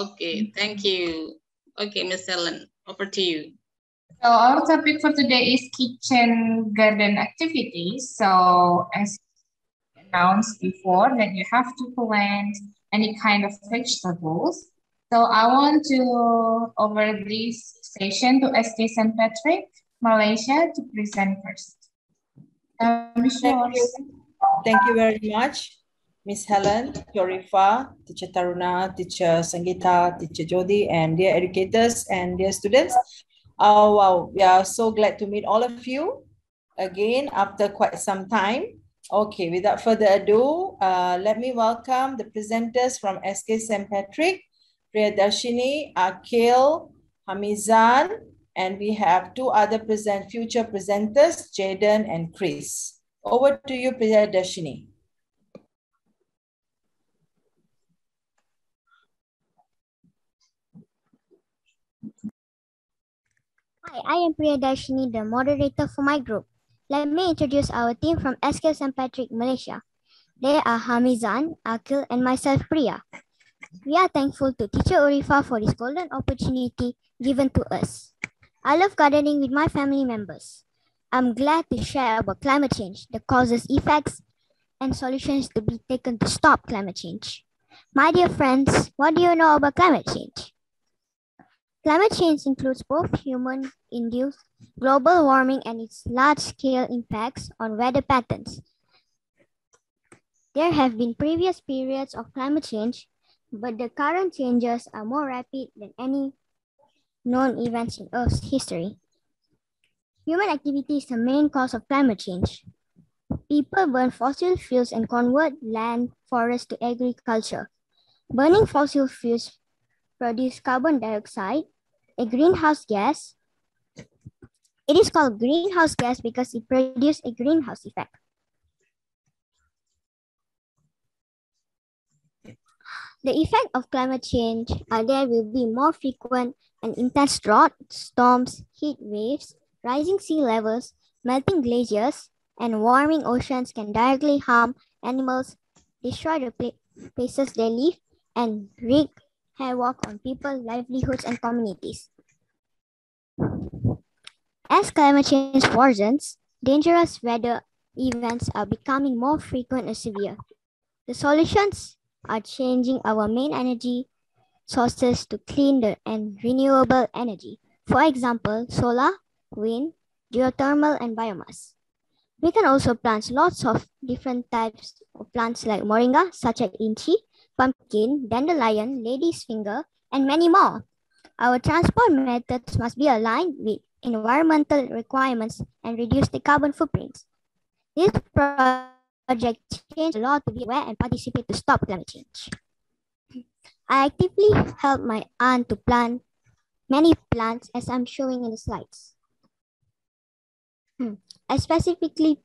Okay, thank you. Okay, Miss Helen, over to you. So our topic for today is kitchen garden activities. So as announced before that you have to plant any kind of vegetables. So I want to over this session to SK St. Patrick, Malaysia to present first. Um, Thank you. Thank you very much. Miss Helen, Rifa, Teacher Taruna, Teacher Sangeeta, Teacher Jody, and dear educators and dear students. Oh, wow, we are so glad to meet all of you again after quite some time. Okay, without further ado, uh, let me welcome the presenters from SK St. Patrick, Priyadarshini, Akil, Hamizan, and we have two other present future presenters, Jaden and Chris. Over to you, Priyadarshini. Hi, I am Priyadarshini, the moderator for my group. Let me introduce our team from SK St. Patrick, Malaysia. They are Hamizan, Akil, and myself, Priya. We are thankful to Teacher Urifa for this golden opportunity given to us. I love gardening with my family members. I'm glad to share about climate change, the causes, effects, and solutions to be taken to stop climate change. My dear friends, what do you know about climate change? Climate change includes both human-induced global warming and its large-scale impacts on weather patterns. There have been previous periods of climate change, but the current changes are more rapid than any known events in Earth's history. Human activity is the main cause of climate change. People burn fossil fuels and convert land, forests to agriculture. Burning fossil fuels produce carbon dioxide, a greenhouse gas it is called greenhouse gas because it produces a greenhouse effect. The effect of climate change are there will be more frequent and intense drought, storms, heat waves, rising sea levels, melting glaciers, and warming oceans can directly harm animals, destroy the places they live, and wreak havoc on people, livelihoods and communities. As climate change worsens, dangerous weather events are becoming more frequent and severe. The solutions are changing our main energy sources to clean and renewable energy. For example, solar, wind, geothermal, and biomass. We can also plant lots of different types of plants like moringa, such as inchi, pumpkin, dandelion, lady's finger, and many more. Our transport methods must be aligned with environmental requirements and reduce the carbon footprints. This project changed a lot to be aware and participate to stop climate change. I actively helped my aunt to plant many plants as I'm showing in the slides. Hmm. I specifically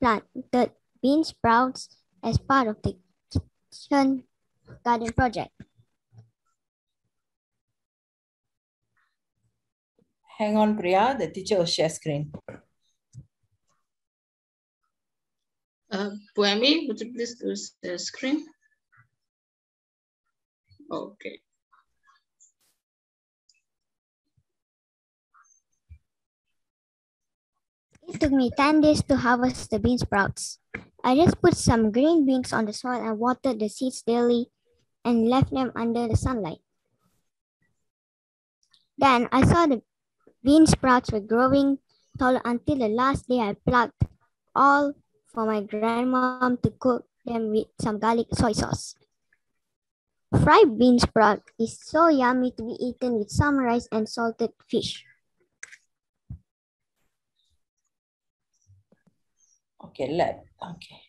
planted bean sprouts as part of the kitchen garden project. Hang on, Priya. The teacher will share screen. Uh, Bu Emi, would you please do the screen? Okay. It took me 10 days to harvest the bean sprouts. I just put some green beans on the soil and watered the seeds daily and left them under the sunlight. Then I saw the Bean sprouts were growing tall until the last day I plucked all for my grandmom to cook them with some garlic soy sauce. Fried bean sprout is so yummy to be eaten with some rice and salted fish. Okay, let, okay.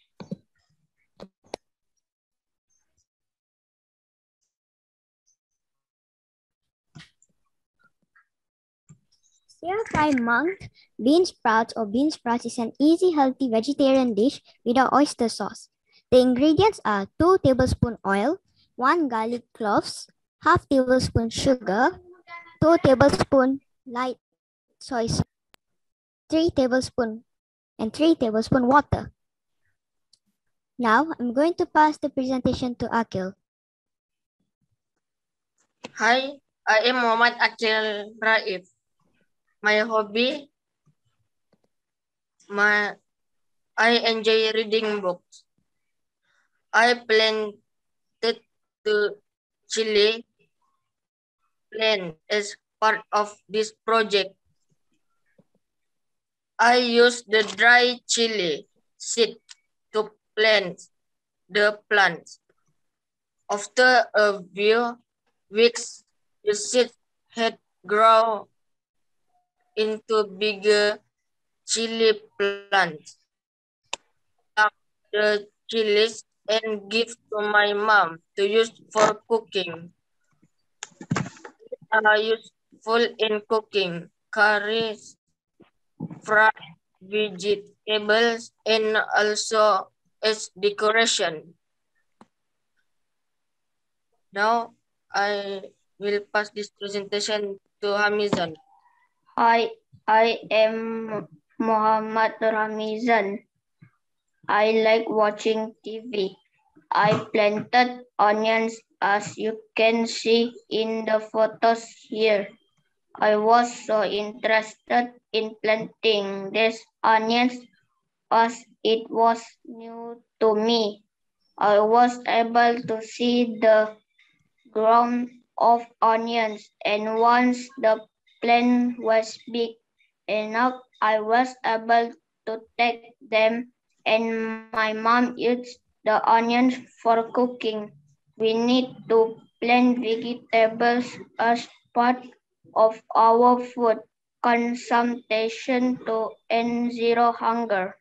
Stir-fried mung bean sprouts or bean sprouts is an easy, healthy vegetarian dish without oyster sauce. The ingredients are 2 tablespoon oil, 1 garlic cloves, half tablespoon sugar, 2 tablespoon light soy sauce, 3 tablespoon and 3 tablespoon water. Now, I'm going to pass the presentation to Akil. Hi, I am Muhammad Akil Raif. My hobby, my I enjoy reading books. I planted the chili plant as part of this project. I use the dry chili seed to plant the plants. After a few weeks, the seed had grown into bigger chili plants. The chilies and give to my mom to use for cooking. Are useful in cooking curries, fried vegetables, and also as decoration. Now I will pass this presentation to Hamizan. Hi, I am Muhammad Ramizan. I like watching TV. I planted onions as you can see in the photos here. I was so interested in planting these onions as it was new to me. I was able to see the ground of onions and once the plant was big enough, I was able to take them and my mom used the onions for cooking. We need to plant vegetables as part of our food consumption to end zero hunger.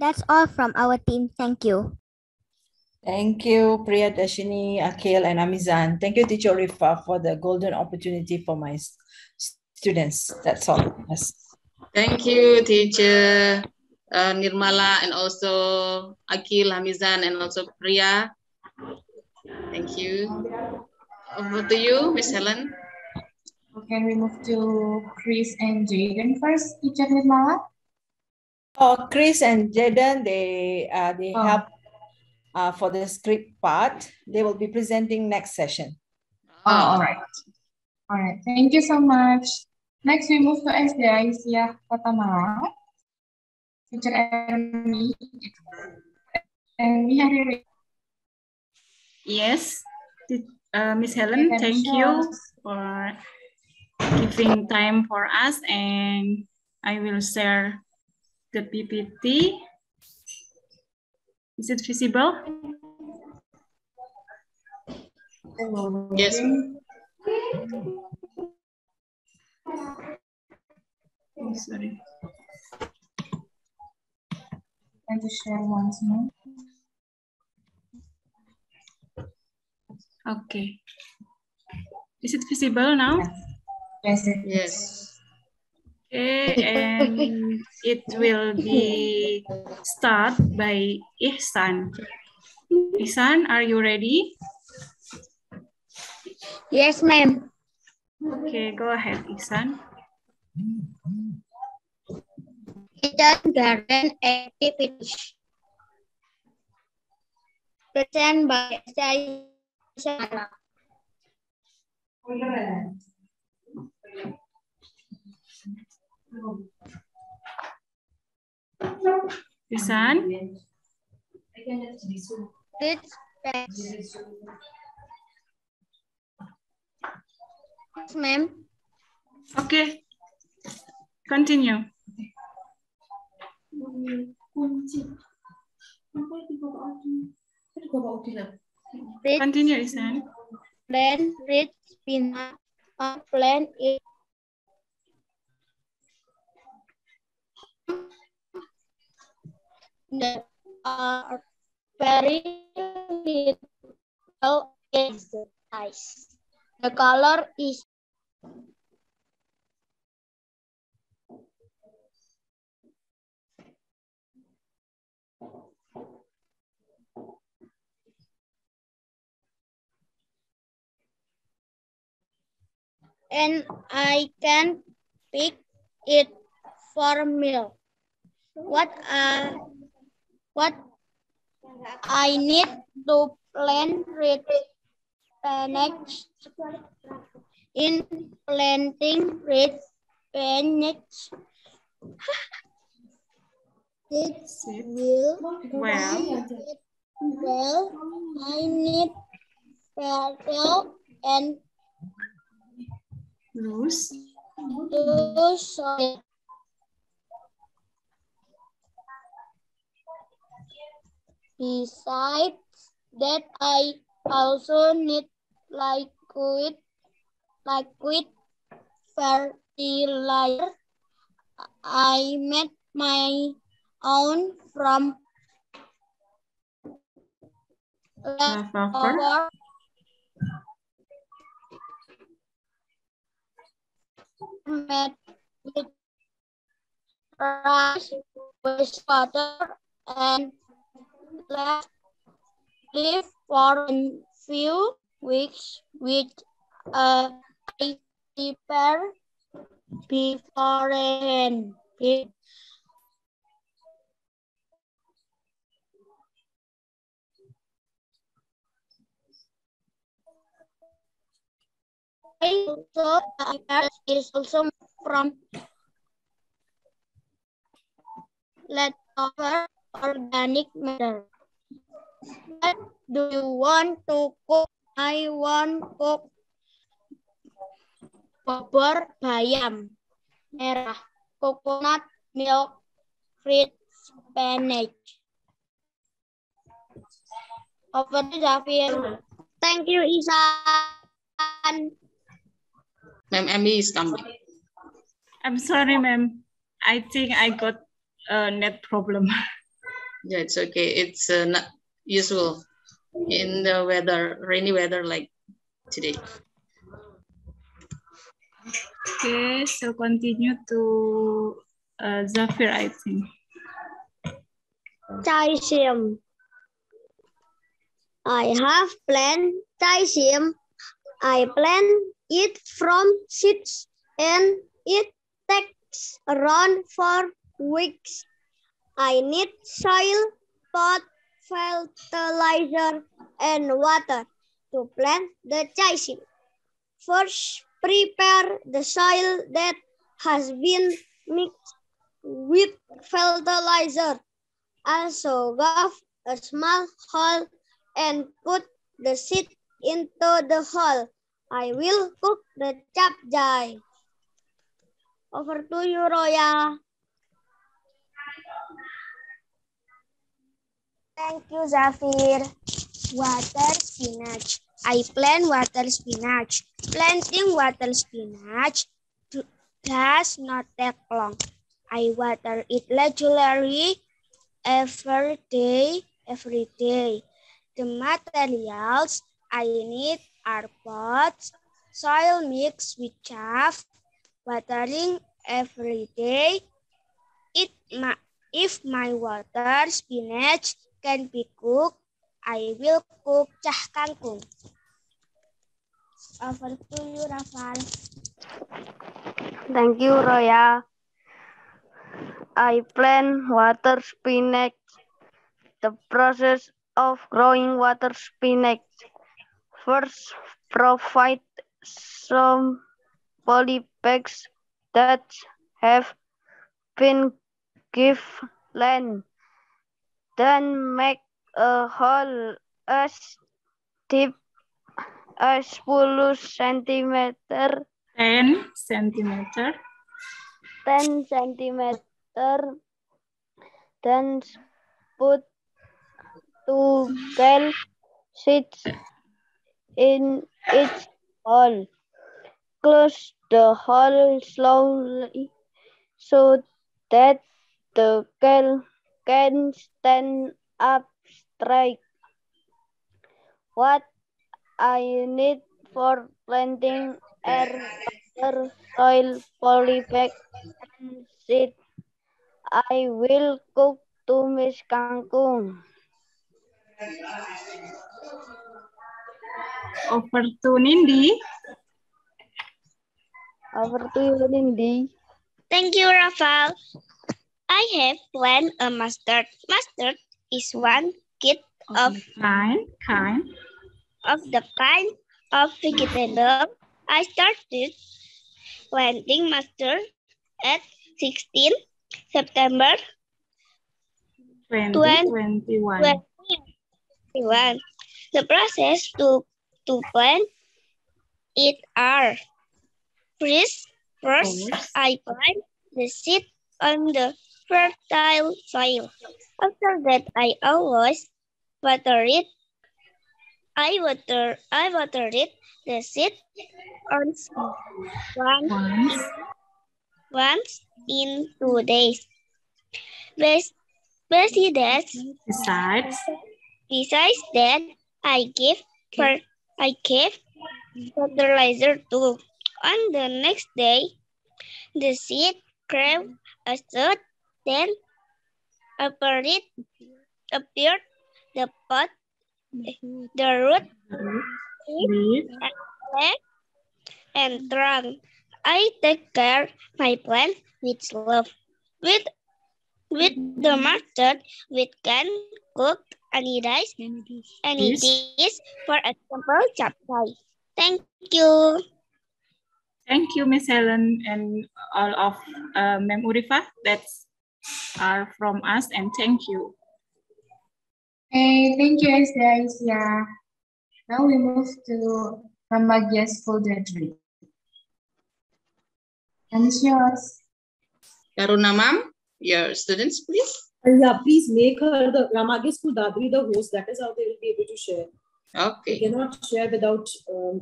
That's all from our team. Thank you. Thank you, Priyadarshini, Akhil, and Amizan. Thank you, Teacher Rifa, for the golden opportunity for my students. That's all. Yes. Thank you, teacher uh, Nirmala, and also Akil, Hamizan, and also Priya. Thank you. Over to you, Miss Helen. Can we move to Chris and Jaden first, Teacher Nirmala? Oh, Chris and Jaden, they uh, they Oh. help uh, for the script part. They will be presenting next session. Oh, all right. All right. Thank you so much. Next, we move to SD Aisyah Patamara. Teacher Ermi. And we have a Yes, uh, Miss Helen, can thank show you for giving time for us and I will share the PPT. Is it visible? Yes. Oh, sorry. And to share once more. Okay. Is it visible now? Yes. it is. Yes. Okay, and it will be start by Ihsan. Ihsan, are you ready? Yes, ma'am. Okay, go ahead, Ihsan. Kitchen garden activities. Present by Saya. Rich pets. Yes, ma'am. okay. Continue. Continue, plant, rich spinach, uh, a plant is that are very little size. The color is and I can pick it for meal. What uh, what I need to plant red spinach in planting red spinach. It will Well, well, I need fertile and loose. to soil. Besides that, I also need liquid, liquid fertilizer. I made my own from Leftover. made with rice, wastewater, and left live for a few weeks with a prepare beforehand. It- I also is also from leftover organic matter. What do you want to cook? I want cook bubur bayam merah, coconut milk, fried spinach. Over to Zafir. Thank you, Ihsan. Ma'am Emi is coming. I'm sorry, ma'am. I think I got a net problem. Yeah, it's okay. It's uh, not usual in the weather, rainy weather like today. Okay, so continue to uh, Zafir, I think. Chai sim. I have planned chai sim. I plan it from seeds and it takes around four weeks. I need soil, pot, fertilizer, and water to plant the sim. First, prepare the soil that has been mixed with fertilizer. Also, give a small hole and put the seed into the hole. I will cook the chapjai. Over to you, Roya. Thank you, Zafir. Water spinach. I plant water spinach. Planting water spinach does not take long. I water it regularly every day, every day. The materials I need are pots, soil mixed with chaff, watering every day. It if my water spinach can be cooked, I will cook cah kangkung. Over to you, Rafal. Thank you, Roya. I plant water spinach. The process of growing water spinach. First, provide some poly bags that have been give land. Then make a hole as deep as 10 centimeter 10 centimeter. 10 centimeter then put two cal seeds in each hole close the hole slowly so that the cal can stand up straight what i need for planting are water, soil polybag and seed I will cook tumis kangkung. Over to Nindi. Over to you, Lindy. Thank you, Rafael. I have planned a mustard. Mustard is one kit of Kind, kind. of the kind of vegetable. I started planting mustard at 16 September 2021. 2021. The process to, to plant it are first First. I plant the seed on the fertile soil. After that, I always water it. I water I water it the seed on once, Once. once in two days. Bes- Besides, Besides, besides that, I give fer- I give fertilizer too. On the next day, the seed grew a shoot, then appeared, appeared the pot, the root, leaf, leg, and trunk. I take care my plant with love. With with the mustard, we can cook any rice, any dish, for example, chaptai. Thank you. Thank you, Miss Helen, and all of uh, Mem Urifa. That's are from us, and thank you. Okay, thank you, Asia. Asia. Now we move to Ramagya School Dadri. And it's yours. Karuna ma'am, your students, please. Yeah, please make her the Ramagya School Dadri the host. That is how they will be able to share. They Okay. cannot share without. Um,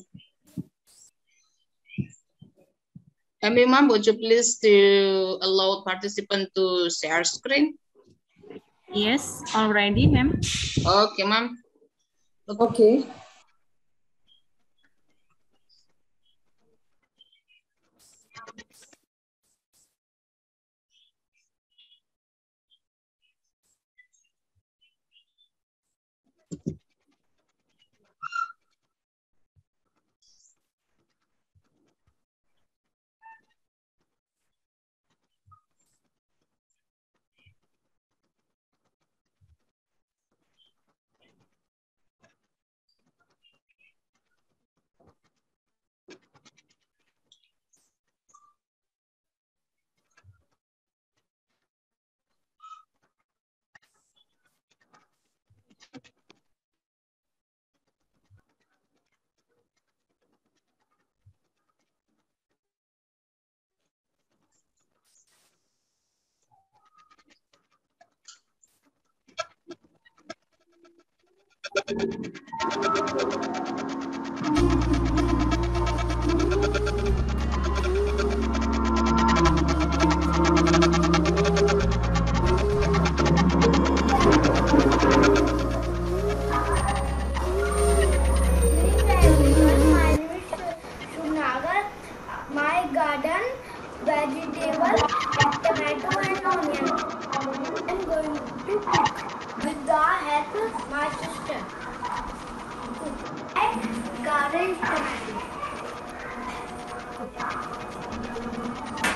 Amy ma'am, would you please to allow participant to share screen? Yes, already, ma'am. Okay, ma'am. okay. My そうですね。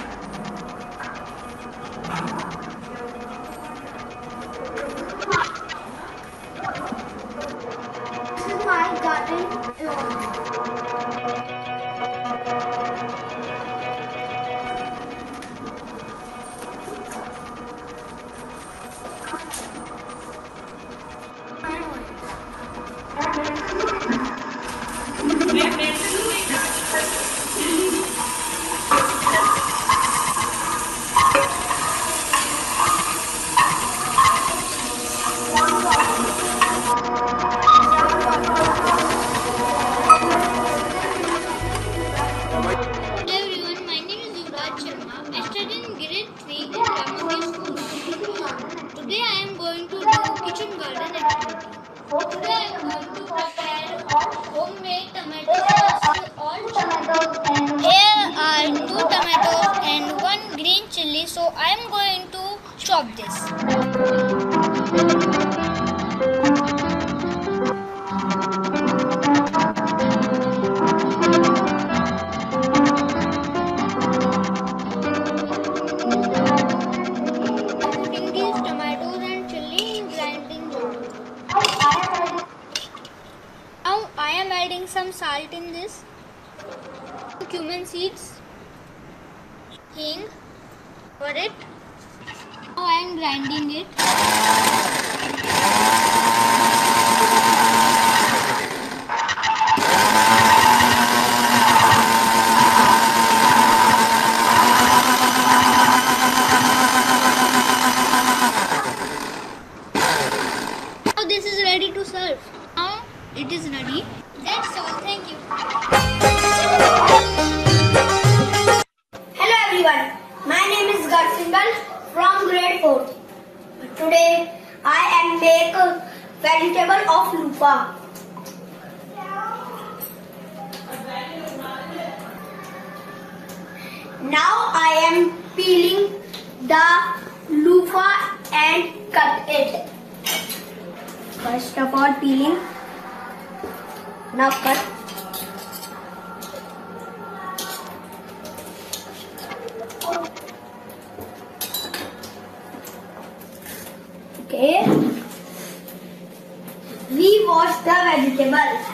It. First of all peeling. Now cut. Okay. We wash the vegetables.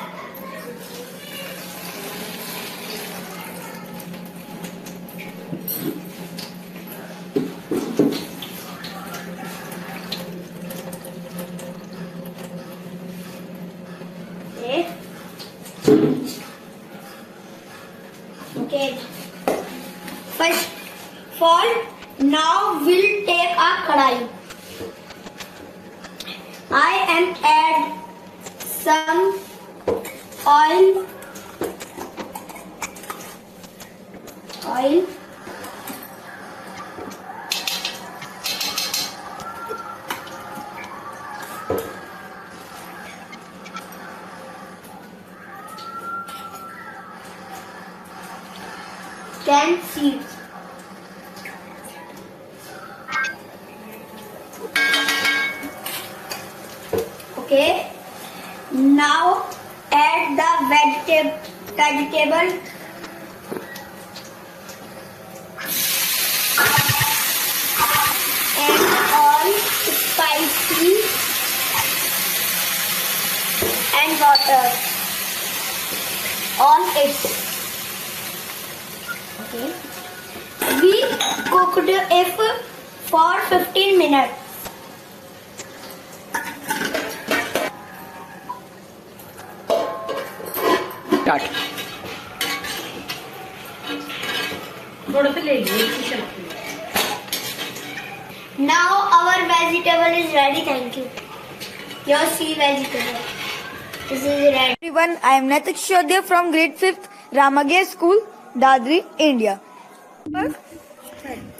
I am Natak Shodhya from grade 5th Ramagya School, Dadri, India.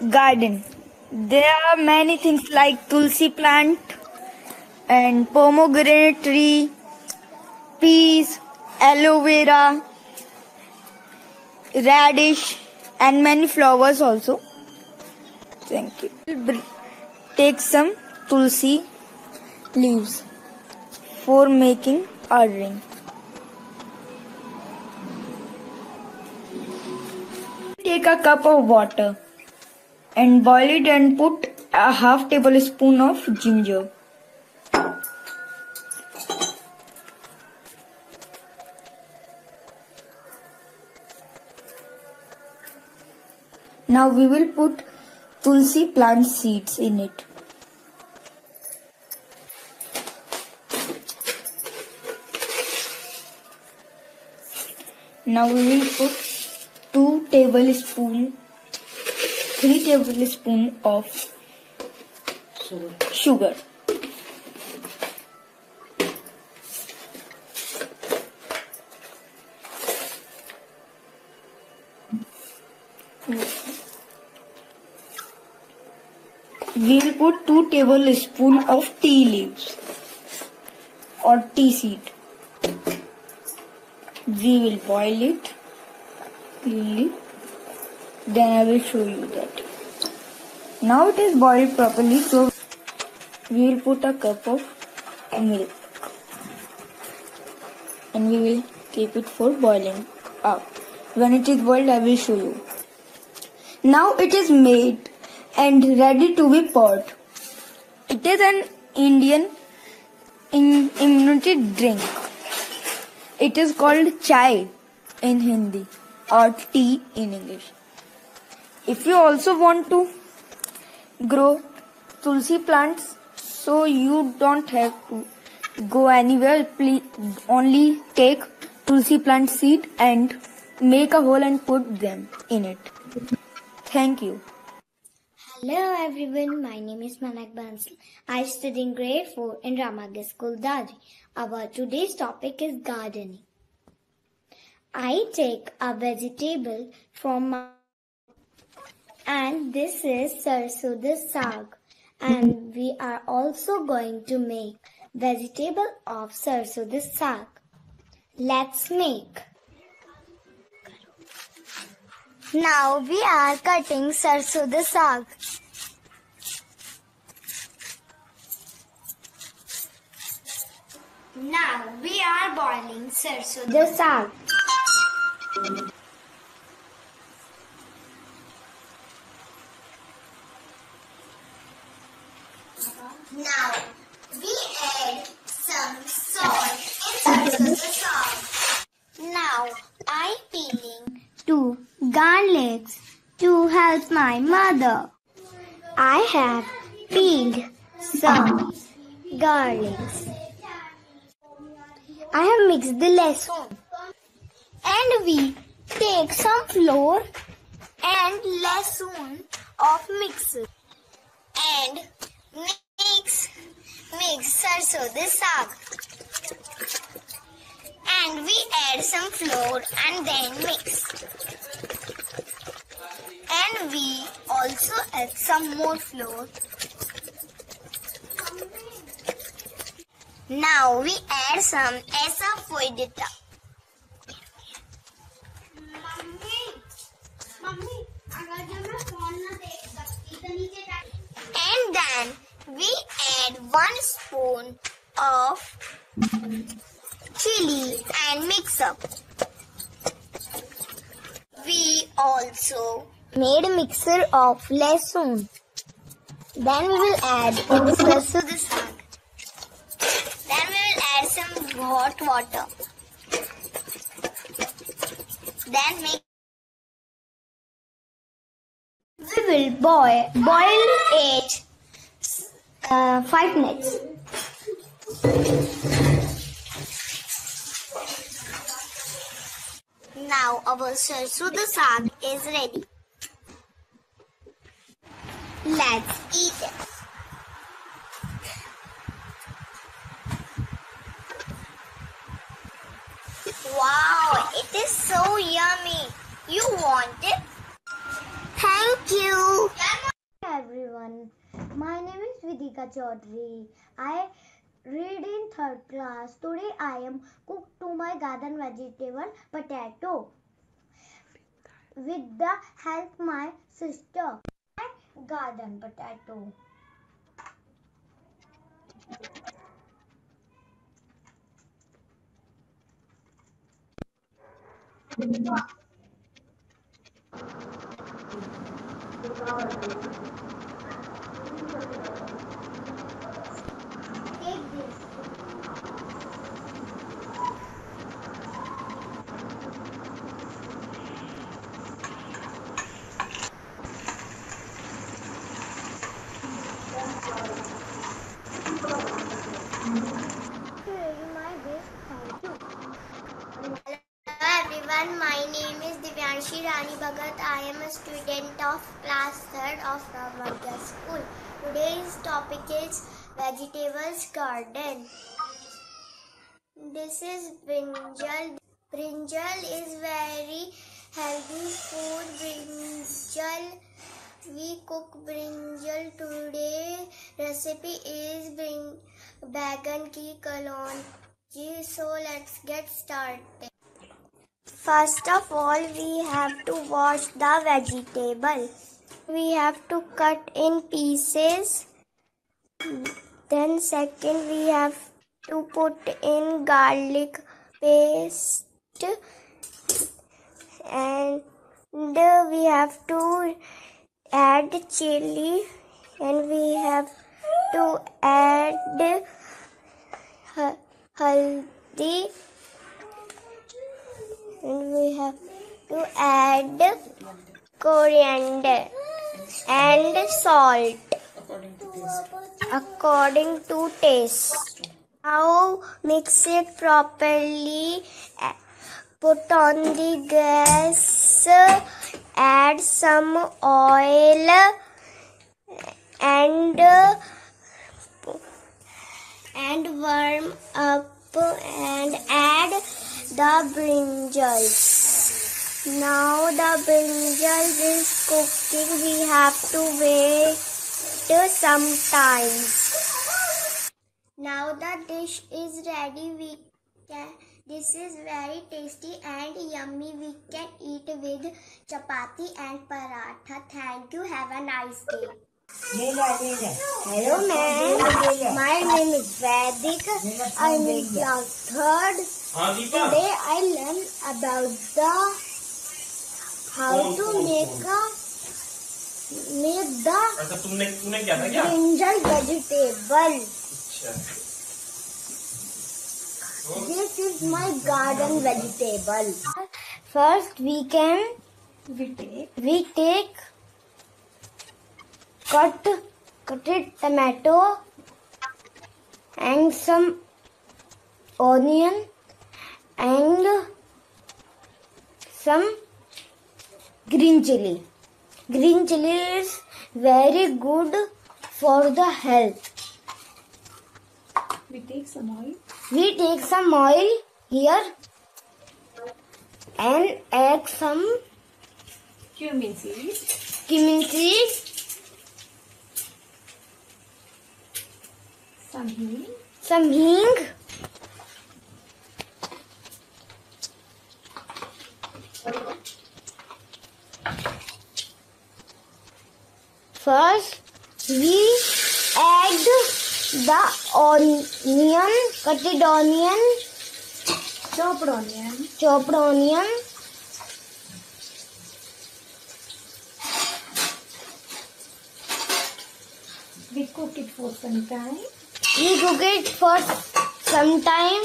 Garden. There are many things like tulsi plant and pomegranate tree, peas, aloe vera, radish and many flowers also. Thank you. Take some tulsi leaves for making a ring. Take a cup of water and boil it and put a half tablespoon of ginger. Now we will put tulsi plant seeds in it. Now we will put 2 tablespoon 3 tablespoon of sugar. We will put 2 tablespoon of tea leaves or tea seed. We will boil it Then I will show you that. Now it is boiled properly, so we will put a cup of milk and we will keep it for boiling up. When it is boiled, I will show you. Now it is made and ready to be poured. It is an Indian in immunity drink. It is called chai in Hindi or tea in English. If you also want to grow tulsi plants, so you don't have to go anywhere. Please only take tulsi plant seed and make a hole and put them in it. Thank you. Hello everyone, my name is Manak Bansal. I study in grade 4 in Ramagya School, Dadri. Our today's topic is gardening. I take a vegetable from my and this is sarso the saag and we are also going to make vegetable of sarso the saag. Let's make. Now we are cutting sarso the saag. Now we are boiling sarso the saag. Now we add some salt in sarso the saag. Now I peeling two garlics to help my mother. I have peeled some garlics. I have mixed the lehsun. And we take some flour and lehsun of mixer and mix mix sarso the saag. And we add some flour and then mix. And we also add some more flour. Now we add some asafoetida. And then we add one spoon of chili and mix up. We also made a mixture of lehsun. Then we will add the saag. Then we will add some hot water. Then make we will boil boil it uh, five minutes. Now our sarso the saag is ready. Let's eat it. Wow, it is so yummy. You want it? Thank you. everyone. My Chaudhary. I read in third class. Today I am cooked to my garden vegetable potato with the help my sister. My garden potato. Take this. My name is Divyanshi Rani Bhagat. I am a student of class 3rd of Ramagya School. Today's topic is vegetables garden. This is brinjal. Brinjal is very healthy food. Brinjal, we cook brinjal today. Recipe is bring bagan ki kalonji. So let's get started. First of all, we have to wash the vegetable. We have to cut in pieces. Then second, we have to put in garlic paste. And we have to add chili. And we have to add ha- haldi. And we have to add coriander and salt according to taste. Now mix it properly. Put on the gas. Add some oil and and warm up and add the brinjal. Now the brinjal is cooking. We have to wait some time. Now the dish is ready. We can. This is very tasty and yummy. We can eat with chapati and paratha. Thank you. Have a nice day. Hello, ma'am. My name is Vedic. I'm in class third. Today I learn about the how to make a make this is my garden vegetable first we can we take cut cutted tomato and some onion and some green chilli Green chili is very good for the health. We take some oil. We take some oil here and add some Cumin seeds. cumin seeds, Some hing. some hing, First, we add the onion, cutted onion, Chopped onion. chopped onion, We cook it for some time. we cook it for some time.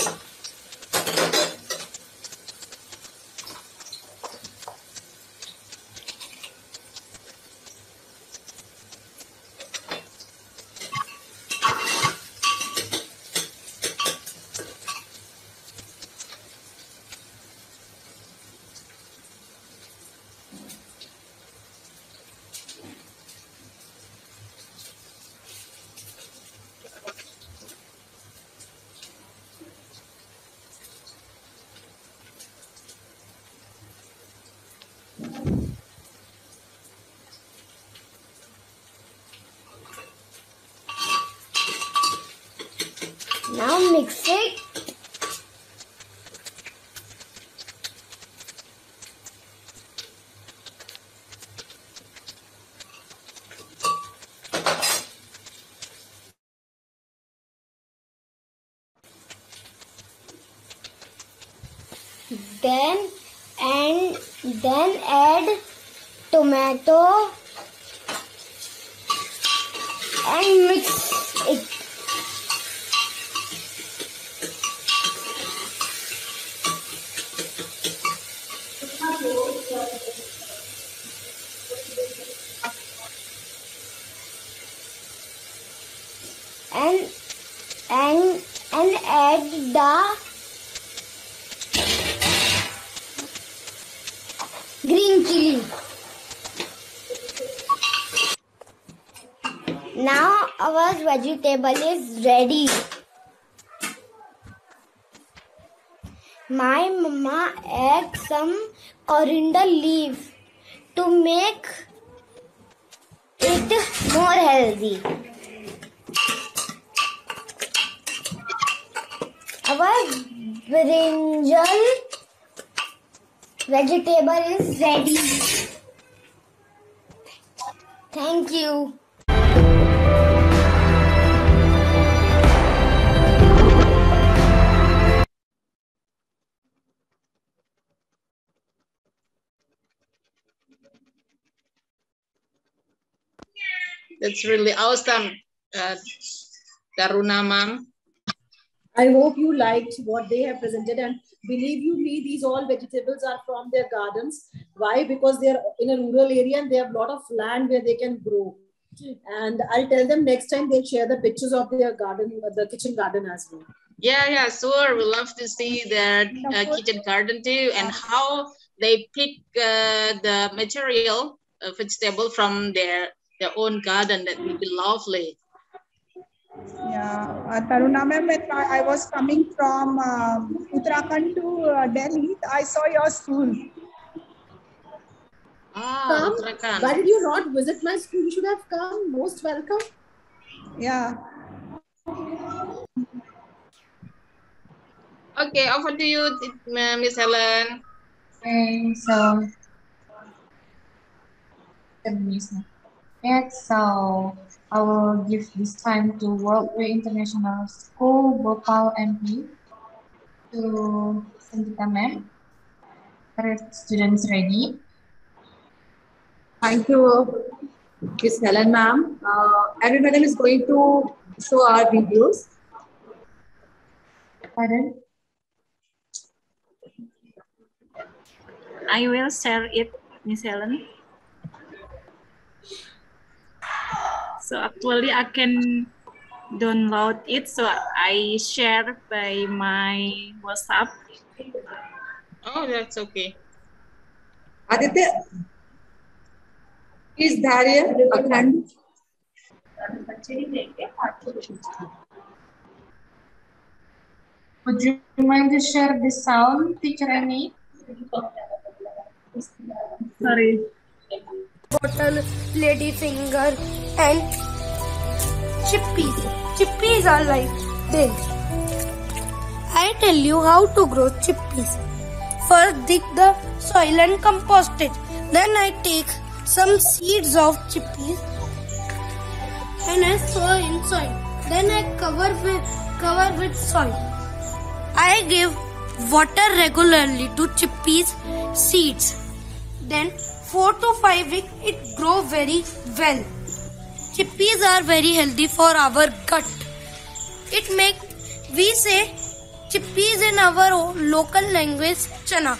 Now mix it. Table is ready my mama add some coriander leave Really awesome, uh, Karuna, ma'am. I hope you liked what they have presented and believe you me, these all vegetables are from their gardens. Why? Because they're in a rural area and they have a lot of land where they can grow. And I'll tell them next time they'll share the pictures of their garden, the kitchen garden as well. Yeah, yeah, sure. We love to see their uh, kitchen garden too and how they pick uh, the material uh, vegetable from their their own garden. That would be lovely. Yeah, uh, Taruna ma'am, I I was coming from um, Uttarakhand to uh, Delhi, I saw your school. Ah, Come. Uttarakhand. Why did you not visit my school? You should have come. Most welcome. Yeah. Okay, over to you, uh, Miss Helen. Okay, so yeah, so I will give this time to World Way International School, Bhopal MP, to Sanjita ma'am. Are students ready? Thank you, Miss Helen ma'am. Uh, every madam is going to show our videos. Pardon? I will share it, Miss Helen. So actually I can download it. So I share by my WhatsApp. Oh, that's okay. Aditya, is Dharya Akhand? Would you mind to share the sound, Teacher Amy? Sorry. Bottle, lady finger, and chippies. Chippies are like this. I tell you how to grow chippies. First, dig the soil and compost it. Then I take some seeds of chippies and I sow in soil. Then I cover with cover with soil. I give water regularly to chippies seeds. Then four to five week it grow very well chippies are very healthy for our gut it make we say chippies in our local language chana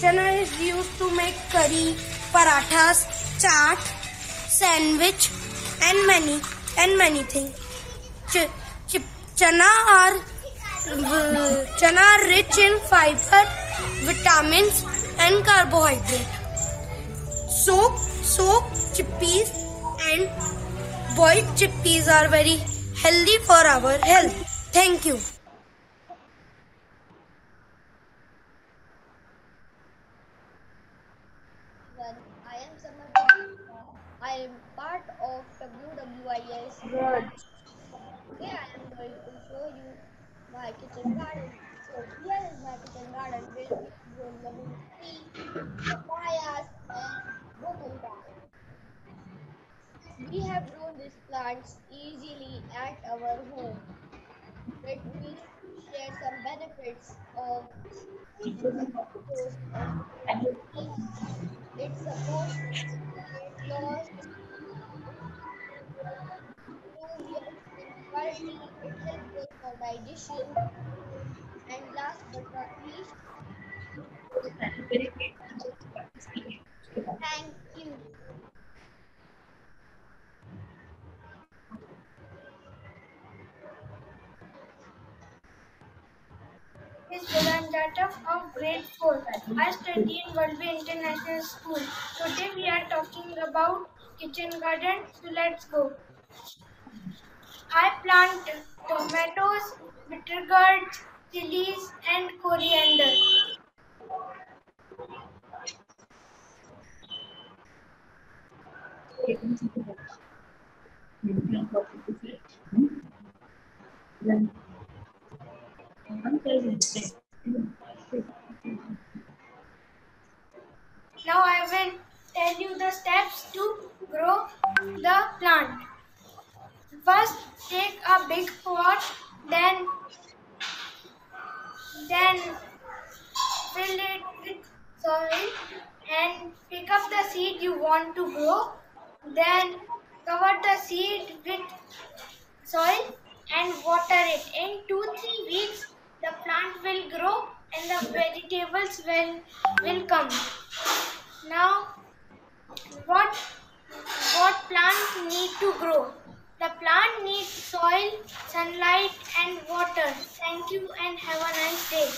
chana is use to make curry paratha chaat sandwich and many and many thing chana are chana rich in fibre vitamin and carbohydrate Soak, soak chickpeas and boiled chickpeas are very healthy for our health. Thank you. When I am Samarthi, I am part of WWIS. Today I am going to show you my kitchen garden. So here is my kitchen garden where we have grown lemon tree, papayas and cucumber. We have grown these plants easily at our home. Let me share some benefits of it supports weight loss, quality, it helps for digestion, and last but not least, thank you. Is Jataf of grade 4. I study in Valvi International School. Today we are talking about kitchen garden, so let's go. I plant tomatoes, bitter gourds, chilies and coriander. Now I will tell you the steps to grow the plant. First, take a big pot, then then fill it with soil and pick up the seed you want to grow. Then cover the seed with soil and water it. In two three weeks, and the vegetables will will come. Now, what what plants need to grow? The plant needs soil, sunlight, and water. Thank you and have a nice day.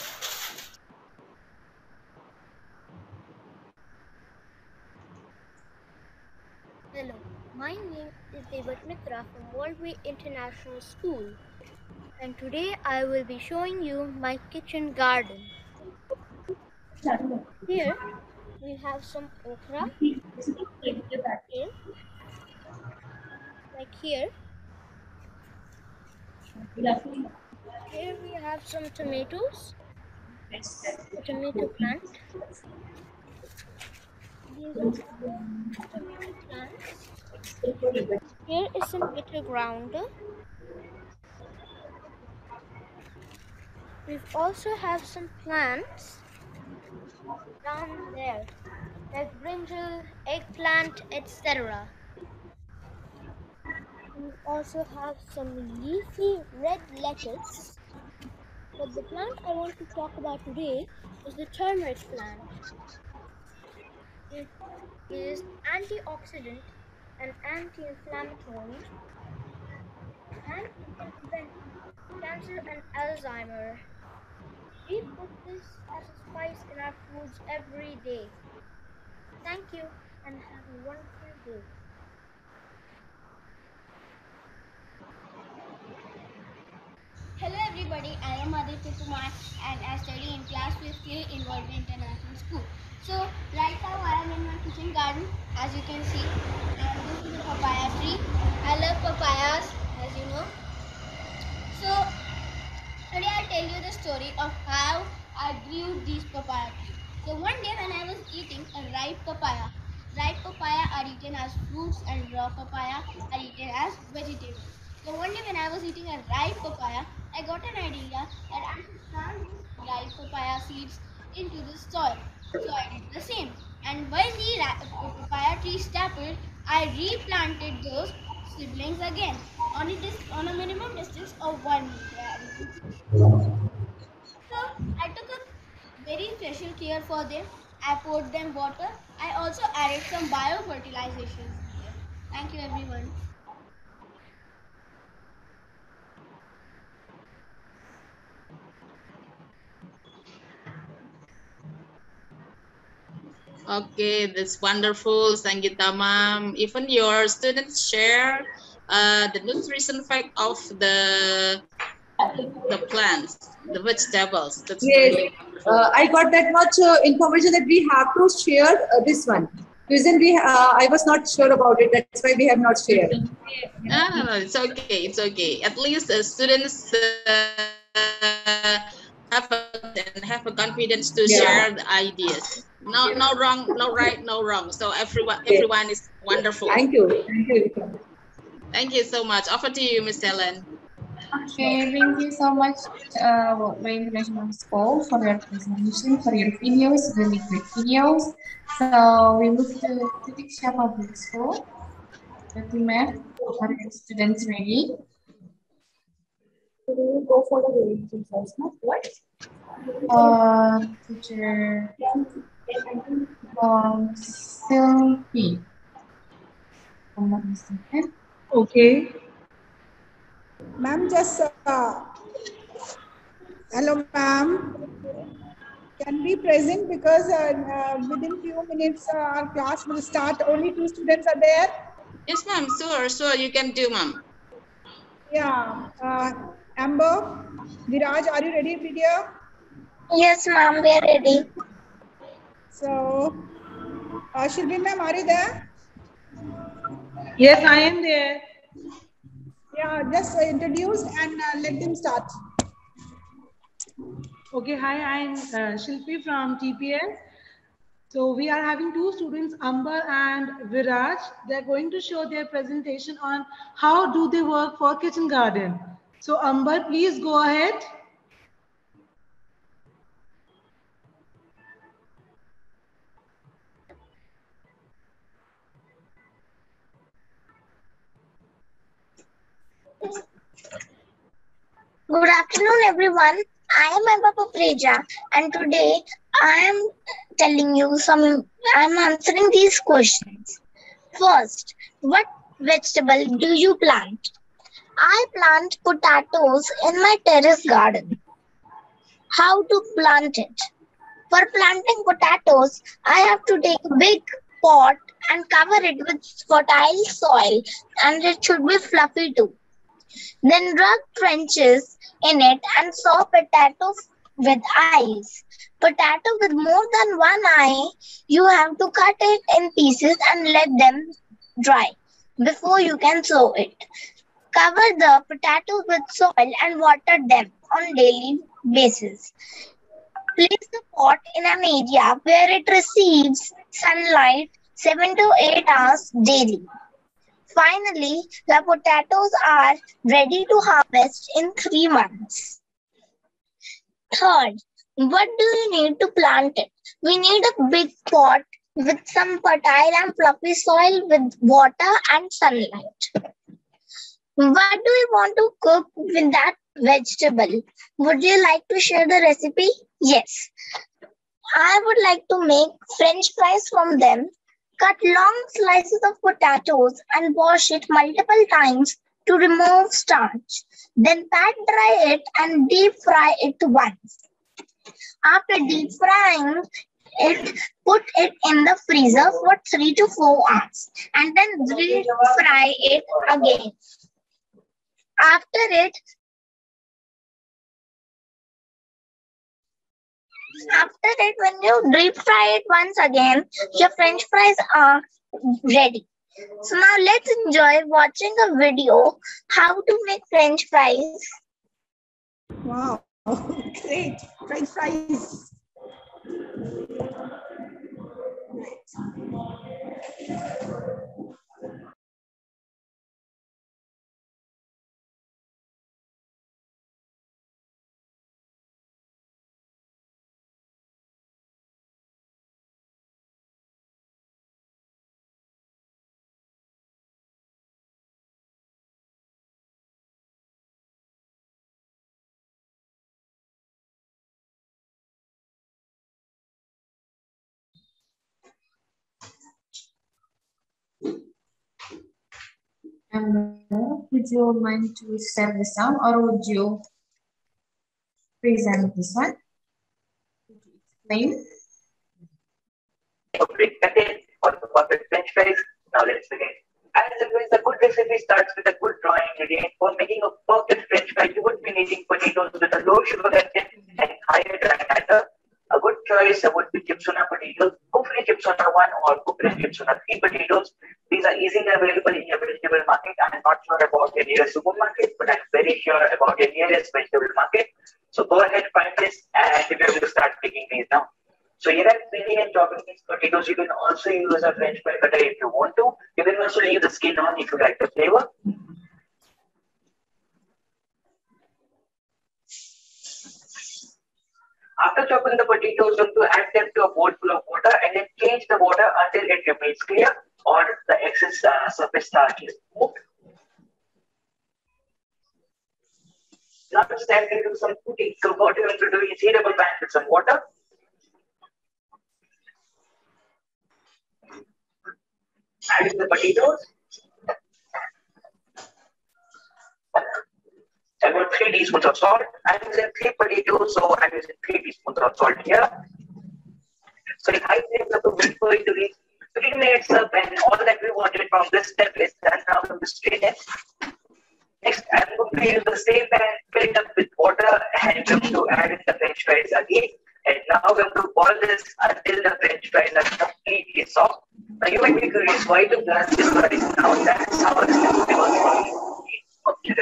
Hello, my name is Devat Mitra from Worldway International School and today I will be showing you my kitchen garden. Here we have some okra. Like here. Here we have some tomatoes. A tomato plant. Here is some bitter ground. We also have some plants down there, like brinjal, eggplant, etc. We also have some leafy red lettuce. But the plant I want to talk about today is the turmeric plant. It is antioxidant and anti-inflammatory and it can prevent cancer and Alzheimer. We put this as a spice in our foods every day. Thank you and have a wonderful day. Hello everybody, I am Aditya Kumar and I study in class 5th year in International School. So right now I am in my kitchen garden as you can see and this is a papaya tree. I love papayas as you know. So today I'll tell you the story of how I grew these papaya. So one day when I was eating a ripe papaya, ripe papaya are eaten as fruits and raw papaya are eaten as vegetables. So one day when I was eating a ripe papaya, I got an idea that I should plant these ripe papaya seeds into the soil. So I did the same. And when the papaya tree stapled, I replanted those siblings again on a, on a minimum distance of one meter. So I took a very special care for them. I poured them water. I also added some biofertilizations. here. Thank you everyone. Okay, that's wonderful, Sangeeta ma'am. Even your students share uh, the nutrition fact of the the plants, the vegetables. That's Yes, really uh, I got that much uh, information that we have to share uh, this one. Reason we, uh, I was not sure about it. That's why we have not shared. No, no, no, it's okay. It's okay. At least the students uh, have a, and have a confidence to Yeah. share the ideas. No, no wrong, no right, no wrong. So everyone, Okay. everyone is wonderful. Thank you. Thank you. Thank you so much. Over to you, Miss Helen. Okay, thank you so much, uh, Worldway International School, for your presentation, for your videos, really great videos. So we move to Titiksha Public School. Betty Math, are your students ready? Go for the religion first, no? What? Uh, teacher um, Shilpi. If I'm not mistaken. Okay. Ma'am, just, uh, hello, ma'am. Can be present because uh, uh, within few minutes uh, our class will start. Only two students are there. Yes, ma'am. Sure, sure. You can do, ma'am. Yeah. Uh, Amber, Viraj, are you ready, Vidya? Yes, ma'am, we are ready. So, uh, Shilvin ma'am, are you there? Yes, I am there. Yeah, just uh, introduce and uh, let them start. Okay, hi, I'm uh, Shilpi from TPS. So we are having two students, Amber and Viraj. They're going to show their presentation on how do they work for kitchen garden. So Amber, please go ahead. Good afternoon, everyone. I am Eva Papreja and today I am telling you some, I am answering these questions. First, what vegetable do you plant? I plant potatoes in my terrace garden. How to plant it? For planting potatoes, I have to take a big pot and cover it with fertile soil and it should be fluffy too. Then rug trenches in it and sow potato with eyes. Potato with more than one eye, you have to cut it in pieces and let them dry before you can sow it. Cover the potatoes with soil and water them on daily basis. Place the pot in an area where it receives sunlight 7 to 8 hours daily. Finally, the potatoes are ready to harvest in 3 months. Third, what do you need to plant it? We need a big pot with some fertile and fluffy soil with water and sunlight. What do you want to cook with that vegetable? Would you like to share the recipe? Yes. I would like to make french fries from them. Cut long slices of potatoes and wash it multiple times to remove starch. Then pat dry it and deep fry it once. After deep frying it, put it in the freezer for 3 to 4 hours and then deep fry it again. After it, after that, when you deep fry it once again, your french fries are ready. So now let's enjoy watching a video how to make french fries. Wow, great. French fries. Would you mind to step this down or would you present this one? Would you explain? For the perfect french fries. Now let's begin. As always, a good recipe starts with a good raw ingredient. For making a perfect french fry, you would be needing potatoes with a low sugar content and higher dry matter. A good choice would be Chipsona potatoes, Kufri Chipsona 1 or Kufri Chipsona 3 potatoes. These are easily available in your vegetable market. I'm not sure about your nearest supermarket, but I'm very sure about your nearest vegetable market. So go ahead, find this, and we will start picking these now. So here I'm peeling and chopping these potatoes. You can also use a French fry cutter if you want to. You can also leave the skin on if you like the flavor. After chopping the potatoes, you have to add them to a bowl full of water and then change the water until it remains clear or the excess uh, surface starch is removed. Now it's time to do some cooking. So what you have to do is heat up a pan with some water. Add the potatoes. About three teaspoons of salt. I'm using three potatoes, so I'm using three teaspoons of salt here. So if I flame up the wait for it to reach three minutes up, and all that we wanted from this step is done now the strain it. Next, I'm going to use the same pan, fill it up with water, and I'm going to add in the french fries again. And now we're going to boil this until the french fries are completely soft. Now you might be curious why the glass is rising now. That's how it's going to be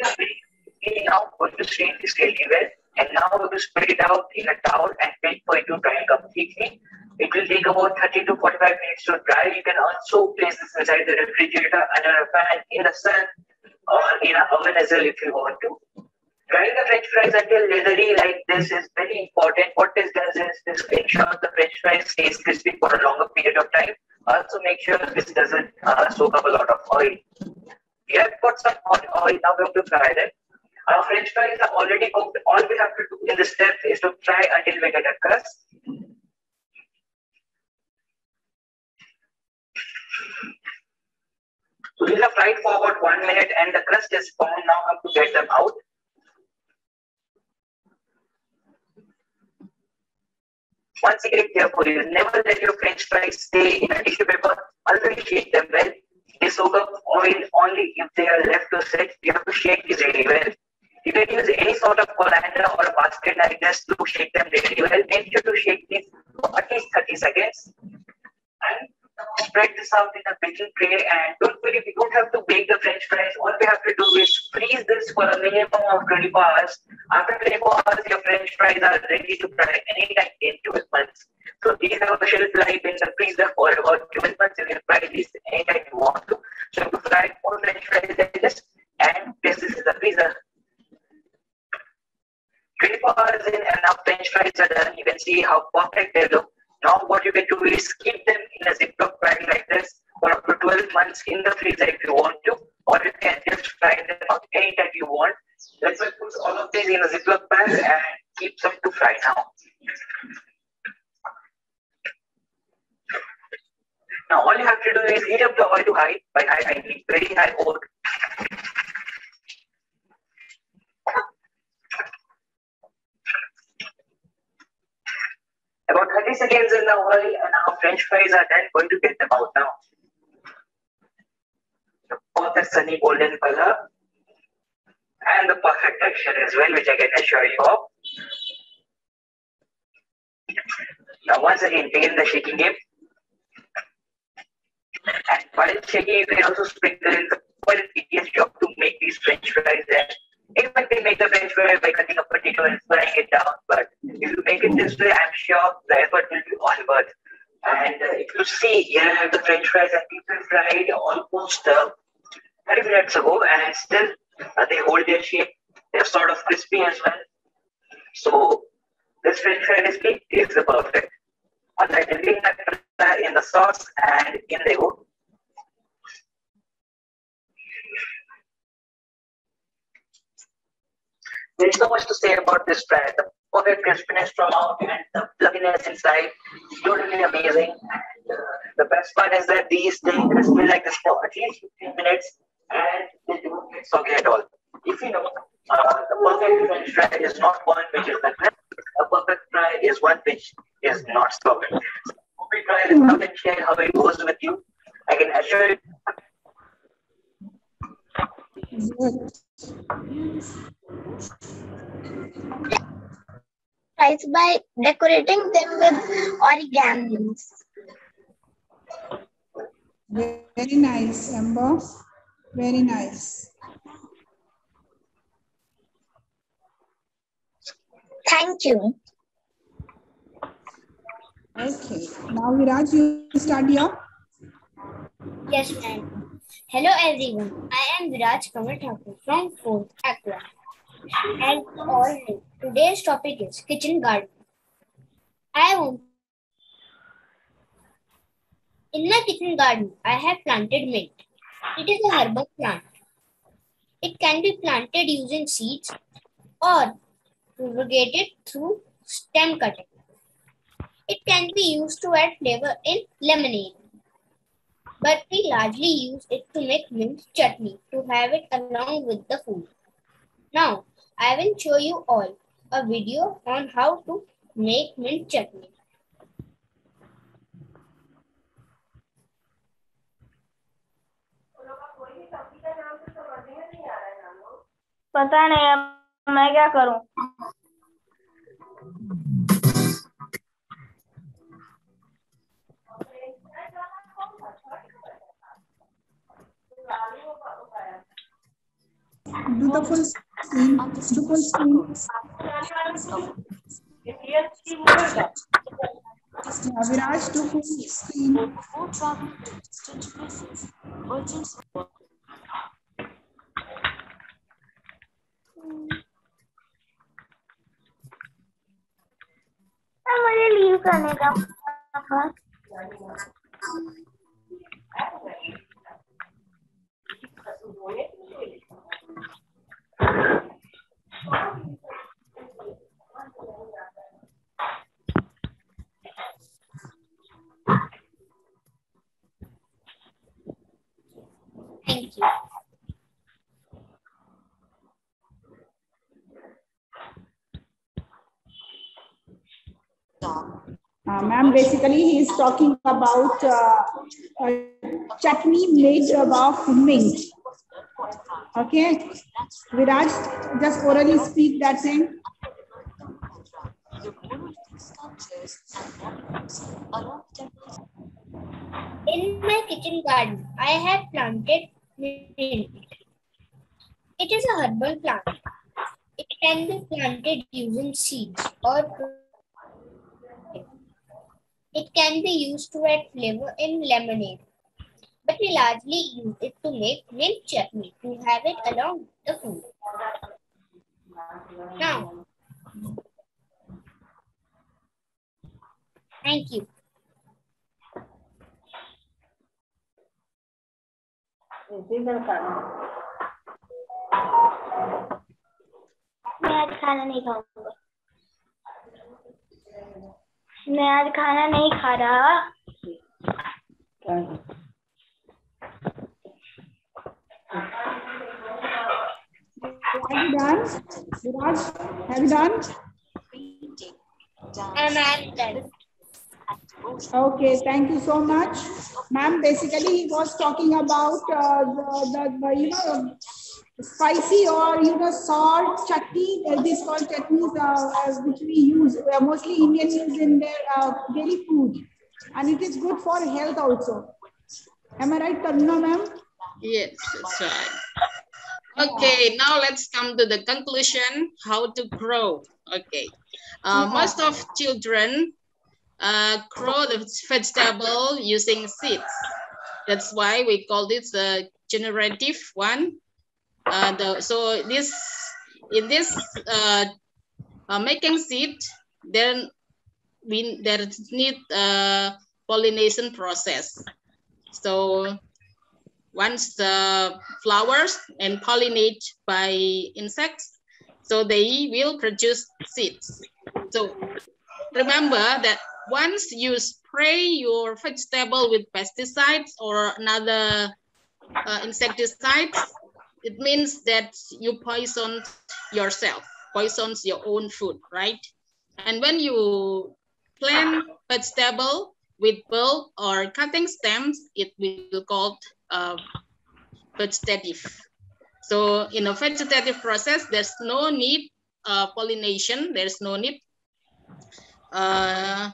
recipe. Now going to strain this really well and now going to spread it out in a towel and wait for it to dry completely. It will take about 30 to 45 minutes to dry. You can also place this inside the refrigerator under a fan in the sun or in an oven as well if you want to. Drying the french fries until leathery like this is very important. What this does is this ensures the french fries stays crispy for a longer period of time. Also make sure this doesn't uh, soak up a lot of oil. We have got some oil, now we have to fry them. Our French fries are already cooked. All we have to do in this step is to fry until we get a crust. So these are fried for about one minute and the crust is formed. Now I have to get them out. Here for you, never let your french fries stay in a tissue paper. Always shake them well. They soak up oil only if they are left to sit. You have to shake these really well. You can use any sort of colander or basket like this to shake them really well. Make sure to shake these for at least 30 seconds. And spread this out in a baking tray and don't worry, we don't have to bake the french fries. All we have to do is freeze this for a minimum of 24 hours. After 24 hours, your french fries are ready to fry anytime in 12 months. So these have a shelf life in the freezer for about 12 months. You can fry these anytime you want to. So you fry more french fries like this and this in the freezer. 24 hours in and now french fries are done. You can see how perfect they look. Now what you can do is keep them in a Ziploc bag like this for up to 12 months in the freezer if you want to, or you can just fry them out anytime you want. Let's put all of these in a Ziploc bag and keep them to fry now. Now all you have to do is heat up the oil to high, by high I mean very high oil. About 30 seconds in the oil and our french fries are done. Going to get them out now. The sunny golden color and the perfect texture as well, which I can assure you of. Now once again, begin the shaking game. And while shaking, you can also sprinkle in the is job to make these french fries and in fact, they make the french fry by cutting a potato and frying it down. But if you make it this way, I'm sure the effort will be all worth. And uh, if you see, here I have the french fries and people fried almost uh, 30 minutes ago, and still uh, they hold their shape. They're sort of crispy as well. So this french fry recipe is the perfect. I'm dipping in the sauce and in they go. There's so much to say about this fry. The perfect crispiness from out and the fluffiness inside. Is totally amazing. And uh, the best part is that these things crispy like this for at least 15 minutes and they don't get soggy at all. If you know, uh, the perfect French fry is not one which is the best. A perfect fry is one which is not soggy. So, try it out and share how it goes with you. I can assure you. Fries by decorating them with origamis. Very nice, Amber. Very nice. Thank you. Okay. Now, Viraj, you start here. Yes, ma'am. Hello, everyone. I am Viraj Kamal Thakur from 4th Aqua. And all today's topic is kitchen garden. I want in my kitchen garden, I have planted mint. It is a herbal plant. It can be planted using seeds or propagated through stem cutting. It can be used to add flavor in lemonade. But we largely use it to make mint chutney to have it along with the food. Now, I will show you all a video on how to make mint chutney. पता नहीं मैं क्या करूँ beautiful scene, beautiful scene. Viraj took his scene. Who traveled to distant places, urgent support. मुझे leave करने का Thank you. Uh, Ma'am, basically he is talking about uh, chutney made of mint. Okay, Viraj, just orally speak that thing. In my kitchen garden, I have planted mint. It is a herbal plant. It can be planted using seeds or it can be used to add flavor in lemonade But we largely use it to make mint chutney to have it along the food. Now, thank you. मैं आज खाना नहीं खाऊंगा मैं आज खाना नहीं खा रहा have you done? Viraj, have you done? And I'm done. Okay, thank you so much. Ma'am, basically he was talking about uh, the, the, the, you know, spicy or, you know, salt chutney, uh, this called chutneys uh, which we use, uh, mostly Indian use in their uh, daily food. And it is good for health also. Am I right, Karuna ma'am? Yes, that's right. Okay, now let's come to the conclusion, how to grow. Okay, uh, most of children uh, grow the vegetable using seeds. That's why we call this a generative one. Uh, the, so this in this uh, uh, making seed, then we there need a pollination process. So once the flowers and pollinate by insects, so they will produce seeds. So remember that once you spray your vegetable with pesticides or another uh, insecticides, it means that you poison yourself, poisons your own food, right? And when you plant vegetable with bulb or cutting stems, it will called vegetative. So in a vegetative process, there's no need uh, pollination, there's no need uh,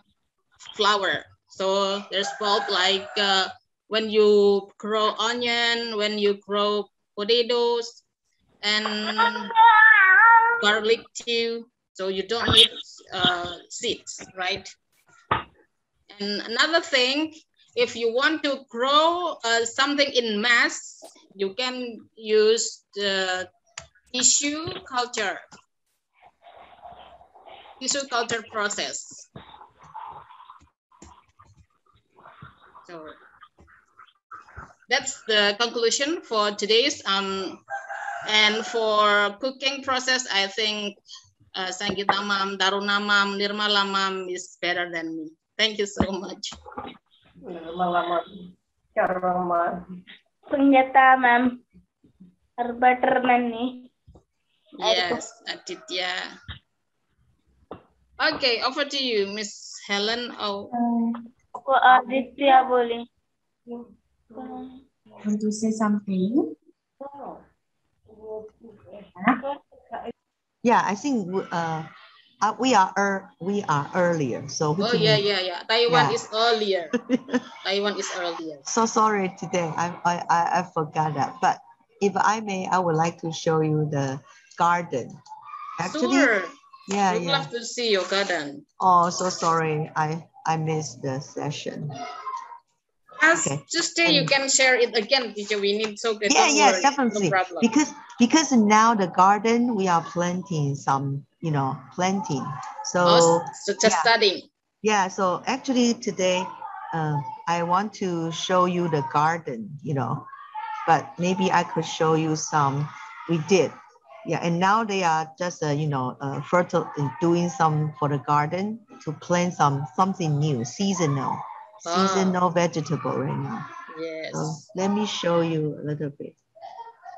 flower. So there's bulb like uh, when you grow onion, when you grow potatoes and garlic too. So you don't need uh, seeds, right? And another thing, if you want to grow uh, something in mass, you can use the tissue culture, tissue culture process. So that's the conclusion for today's um and for cooking process i think uh, Mam, Daruna Mam, Nirmala Mam is better than me. Thank you so much. Senjata mam Punjata, ma'am. Arbiterman nih. Yes, Aditya. Okay, over to you, Miss Helen. Oh. Ko Aditya boleh. Want to say something? Oh. Oh, yeah, I think uh, uh, we are er, we are earlier, so oh yeah, yeah, yeah. Taiwan Yeah. is earlier. Taiwan is earlier. So sorry today, I, I I I forgot that. But if I may, I would like to show you the garden. Actually, Sure. yeah, Would yeah. love to see your garden. Oh, so sorry, I I missed the session. As Okay. Tuesday, you can share it again, teacher. We need so good. Yeah, yeah, worry, definitely. No problem. Because because now the garden we are planting some, you know, planting. So Oh, so just yeah. studying. Yeah, so actually today, uh, I want to show you the garden, you know, but maybe I could show you some we did. Yeah, and now they are just, uh, you know, uh, fertile, doing some for the garden to plant some something new, seasonal, Ah. seasonal vegetable right now. Yes. So let me show you a little bit.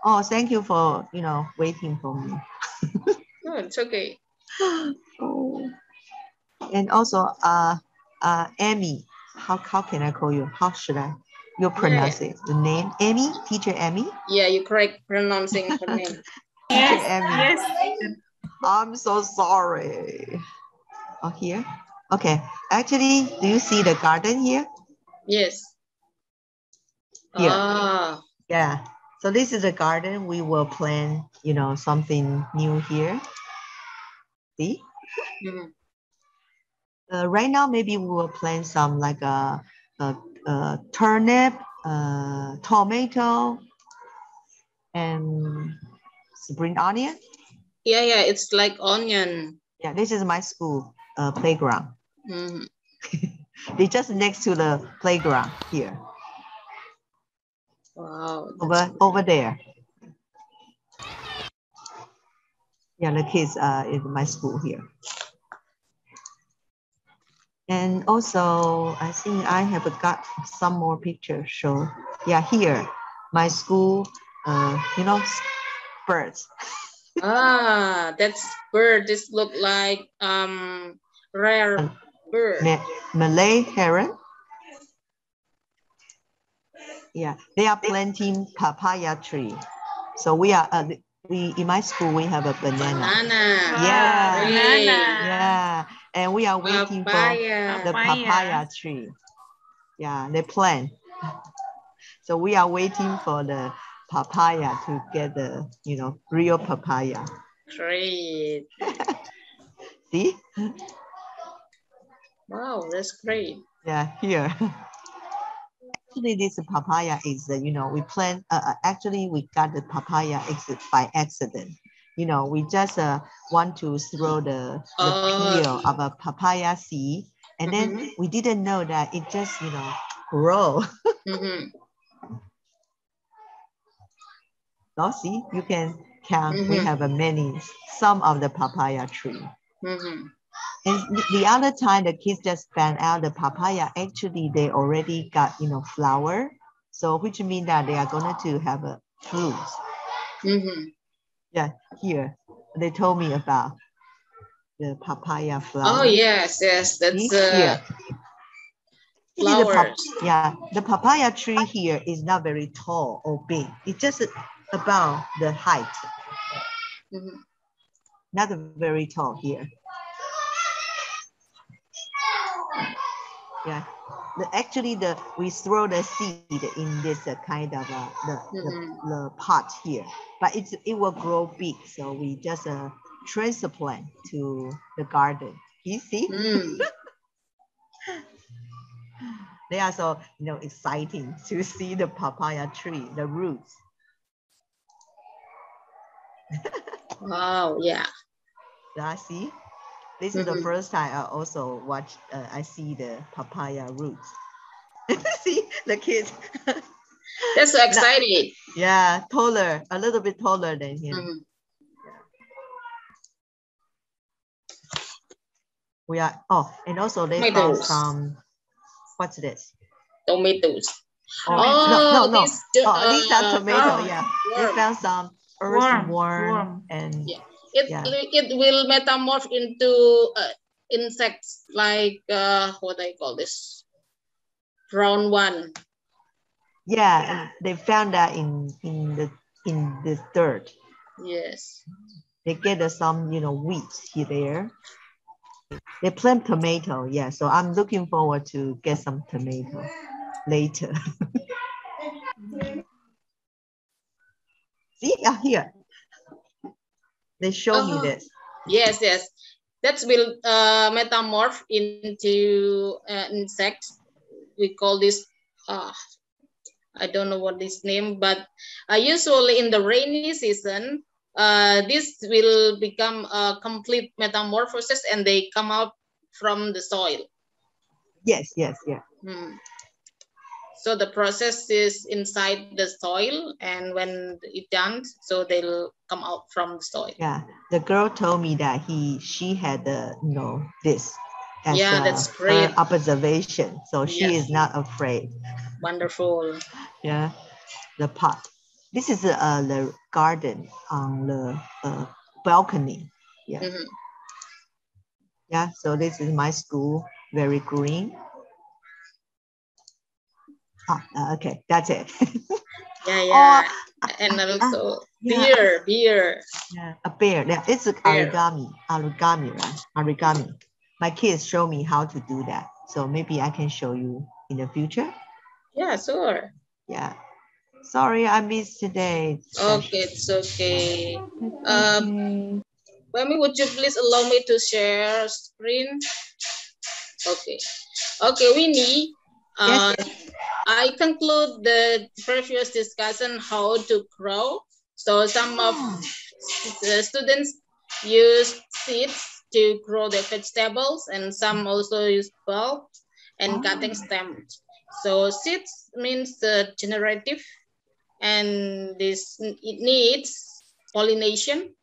Oh, thank you for, you know, waiting for me. No, it's okay. Oh. And also, uh, uh, Amy. How, how can I call you? How should I? You pronounce it. The name Amy, teacher Amy. Yeah, you correct pronouncing her name. Teacher Amy. I'm so sorry. Oh, here. Okay. Actually, do you see the garden here? Yes. Here. Ah, Yeah. So this is a garden. We will plant, you know, something new here. See? mhm. Uh, right now, maybe we will plant some like a, a, a turnip, uh, tomato, and spring onion. yeah, yeah, it's like onion. Yeah, this is my school uh, playground. Mhm. They just next to the playground here, Wow. over over there. Yeah, the kids are in my school here. And also, I think I have got some more pictures show. Yeah, here, my school, uh, you know, birds. Ah, that's bird. This look like um rare bird. Ma- Malay heron. Yeah, they are planting papaya tree. So we are, uh, we in my school we have a banana. Banana. Ah, yeah, Really? yeah, and we are waiting Papaya. for the papaya tree. Yeah, they plant. So we are waiting for the papaya to get the, you know, real papaya. Great. See? Wow, that's great. Yeah, here. Actually, this papaya is, uh, you know, we plant, uh, uh, actually, we got the papaya exit by accident. You know, we just uh, want to throw the, the Oh. peel of a papaya seed, and then we didn't know that it just, you know, grow. Mhm. Now, see, you can count, we Mhm. have a many, some of the papaya tree. Mhm. And the- the other time the kids just found out the papaya, actually they already got, you know, flower. So which means that they are going to have a fruit. Mhm. Yeah, here, they told me about the papaya flower. Oh yes, yes, that's uh, Here. This the flowers. yeah, the papaya tree here is not very tall or big. It's just about the height, Mhm. not very tall here. Yeah, the, actually the we throw the seed in this uh, kind of uh, the, the, Mhm. the pot here, but it's it will grow big. So we just uh, transplant to the garden. You see? Mm. they are so you know exciting to see the papaya tree, the roots. Wow, yeah. Yeah, see? This is the Mhm. first time I also watch, uh, I see the papaya roots. see the kids. That's so exciting. Yeah, taller, a little bit taller than him. Mhm. We are, oh, and also they found some, what's this? Tomatoes. Oh, Oh, no, no, no. these, uh, oh, these are tomato, oh, yeah. worm. They found some Worm, earthworm worm. and Yeah. It Yeah. it will metamorph into uh, insects like uh, what I call this brown one. yeah, they found that in in the in the dirt. Yes. They get some, you know, weeds here there. They plant tomato, yeah. So I'm looking forward to get some tomato later. See, yeah, here. They show me Oh. this. Yes, yes. That will uh, metamorph into uh, insects. We call this, uh, I don't know what this name, but uh, usually in the rainy season, uh, this will become a complete metamorphosis and they come out from the soil. Yes, yes, yeah. Hmm. So the process is inside the soil and when it done, so they'll come out from the soil. Yeah, the girl told me that he she had the you know this as Yeah, uh, that's great. observation, so she Yeah. is not afraid. Wonderful. Yeah, the pot. This is uh, the garden on the uh, balcony. Yeah, Mhm. yeah. So this is my school. very green. Ah, uh, okay, that's it. Yeah, yeah. and also yeah. beer, beer. Yeah, a bear. Yeah, it's a Bear. origami, origami, right? Origami. My kids show me how to do that. So maybe I can show you in the future. Yeah, sure. Yeah. Sorry, I missed today. Okay, it's okay. Um, Mami, would you please allow me to share screen? Okay. Okay, Winnie. Uh, I conclude the previous discussion how to grow. So some of the students use seeds to grow their vegetables and some also use bulb and cutting stems. So seeds means the generative and this it needs pollination,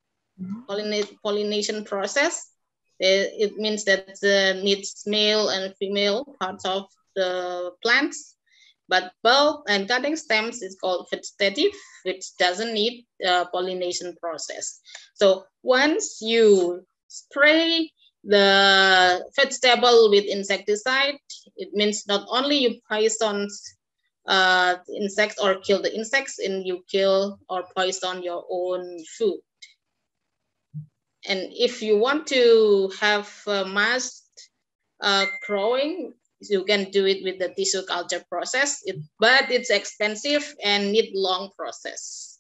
pollinate, pollination process. It, it means that uh, needs male and female parts of the plants. But bulb and cutting stems is called vegetative, which doesn't need uh, pollination process. So once you spray the vegetable with insecticide, it means not only you poison uh, insects or kill the insects and you kill or poison your own food. And if you want to have uh, mass uh, growing, you can do it with the tissue culture process, it, but it's expensive and need long process.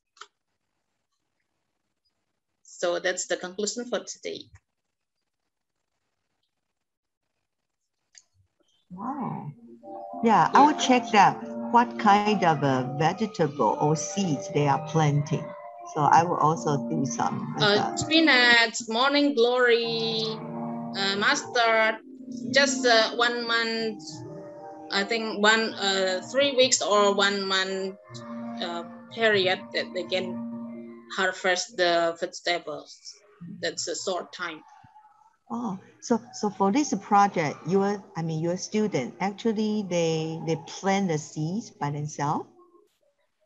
So that's the conclusion for today. Wow. Yeah, I will check that what kind of a vegetable or seeds they are planting. So I will also do some. like Uh, spinach, morning glory, uh, mustard, just uh, one month, I think one, uh, three weeks or one month uh, period that they can harvest the vegetables. That's a short time. Oh, so so for this project, your I mean your student actually they they plant the seeds by themselves.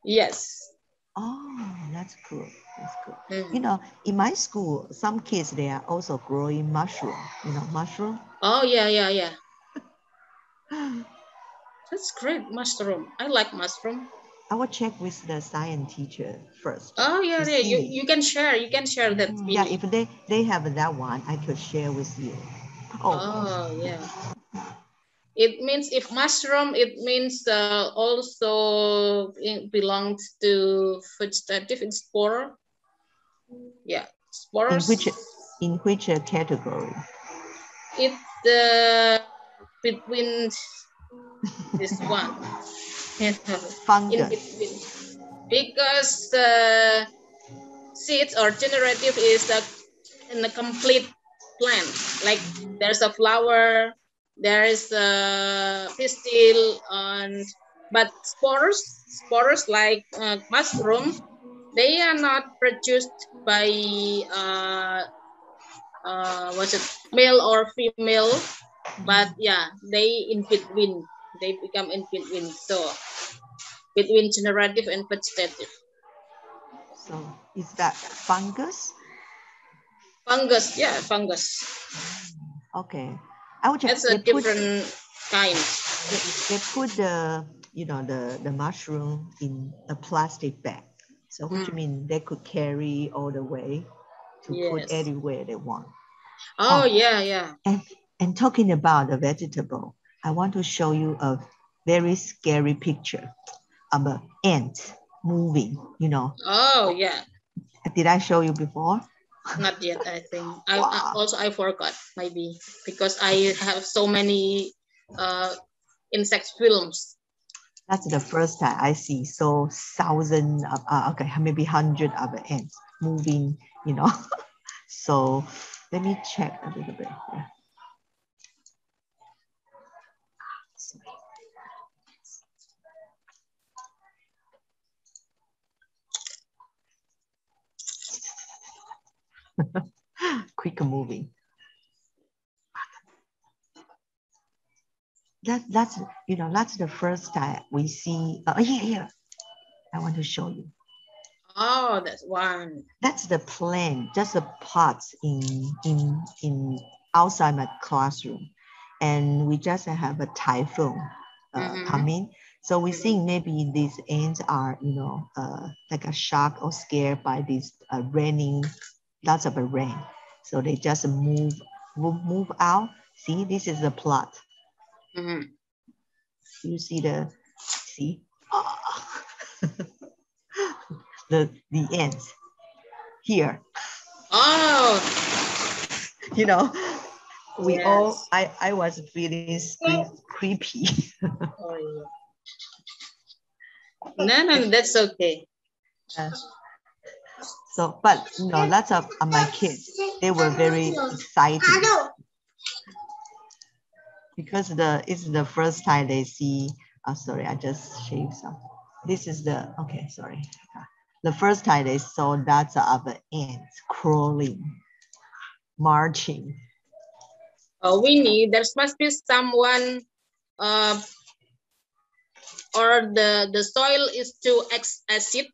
Yes. Oh, that's cool. That's cool. Mm. You know, in my school, some kids they are also growing mushroom. You know, mushroom. Oh yeah, yeah, yeah. That's great, mushroom. I like mushroom. I will check with the science teacher first. Oh yeah, yeah. You, you can share. You can share that. Yeah, if they they have that one, I could share with you. Oh, Oh yeah. It means if mushroom, it means uh, also it belongs to vegetative spore. Yeah, in which in which category? It's the between this one. in between because uh, seeds or generative is a, in a complete plant. Like there's a flower, there is a pistil, and but spores, spores like uh, mushroom, they are not produced by uh, uh, what's it, male or female, but yeah, they in between. They become in between. So between generative and vegetative. So is that fungus? Fungus, yeah, fungus. Okay. I would check. That's a They put- different kind. They put the you know the the mushroom in a plastic bag. So which Mm. means they could carry all the way to put anywhere they want. Oh, Oh. yeah, yeah. And and talking about the vegetable, I want to show you a very scary picture of an ant moving. You know, Oh, yeah. did I show you before? Not yet, I think. I, I also I forgot maybe because I have so many uh insect films. That's the first time I see so thousand of uh, okay maybe hundred of ants moving. You know, so let me check a little bit. here. Quick moving. That, that's, you know, that's the first time we see, uh, here, here. I want to show you. Oh, that's one. That's the plant, just the pots in, in, in outside my classroom. and we just have a typhoon uh, Mhm. coming. So we think maybe these ants are, you know, uh, like a shock or scared by this uh, raining, lots of a rain. So they just move, move, move out. See, this is the plot. Mhm. You see the, see, the the ants here. Oh, You know, we all, I, I was feeling cre- creepy. oh yeah. No, no, that's okay. Yeah. So, but you know, lots of uh, my kids, they were very excited because the it's the first time they see. Oh, sorry, I just shaved some. This is the okay. Sorry, the first time they saw lots of ants crawling, marching. Uh, Winnie, there must be someone, uh, or the the soil is too ex- acid.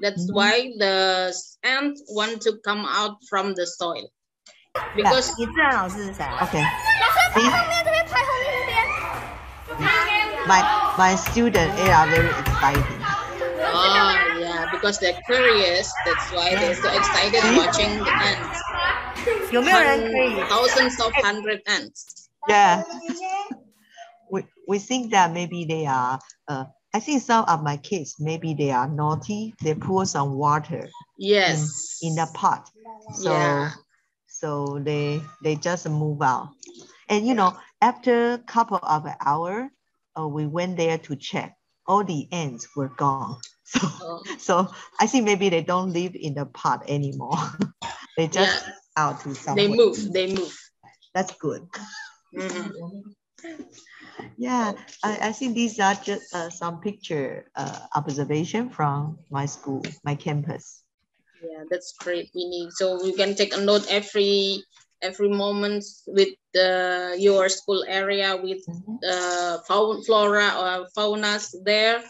That's Mhm. why the ant want to come out from the soil. Because 你自然老师是谁啊 Okay, 老师，排后面这边，排后面这边。 my my student they are very exciting. oh Uh, because they're curious. That's why they're so excited hmm? watching the ants. Thousands of hundred ants. Yeah. We, we think that maybe they are, uh, I think some of my kids, maybe they are naughty. They pour some water. Yes. In, in the pot. So, yeah. So they, they just move out. And, you know, after a couple of hours, uh, we went there to check. All the ants were gone. So Oh. so I think maybe they don't live in the pot anymore. they just out to somewhere. They move. They move. That's good. Mhm. Yeah, I, I think these are just uh, some picture uh, observation from my school, my campus. Yeah, that's great, Winnie. So we can take a note every every moment with the your school area with the fauna, flora or faunas there.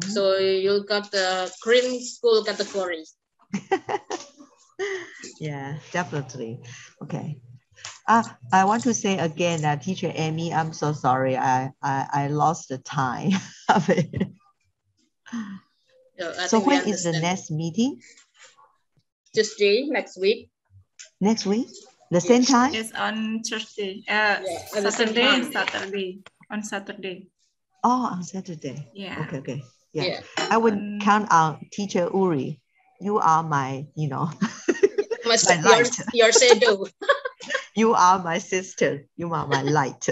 So you got the green school category. Yeah, definitely. Okay. Uh, I want to say again that teacher Amy, I'm so sorry. I, I, I lost the time of it. So, So when is the next meeting? Tuesday next week? Next week? The same time? Yes, on Thursday. Uh, at the same Saturday and. Saturday. On Saturday. Oh, on Saturday. Yeah. Okay, okay. Yeah. Yeah. I would count on teacher Uri. You are my, you know, My, my light. your shadow. You are my sister. You are my light.